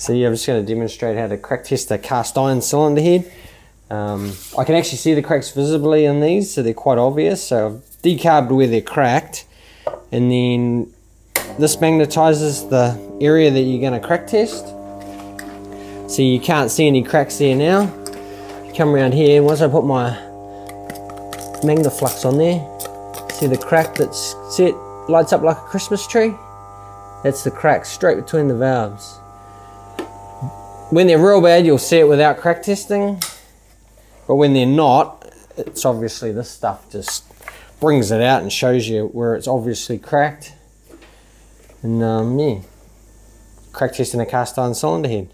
So yeah, I'm just going to demonstrate how to crack test a cast iron cylinder head. Um, I can actually see the cracks visibly in these, so they're quite obvious. So I've decarbed where they're cracked, and then this magnetizes the area that you're going to crack test. So you can't see any cracks there now. Come around here, once I put my Magnaflux on there, see the crack that's set, lights up like a Christmas tree? That's the crack straight between the valves. When they're real bad, you'll see it without crack testing. But when they're not, it's obviously this stuff just brings it out and shows you where it's obviously cracked. And um, yeah, crack testing a cast iron cylinder head.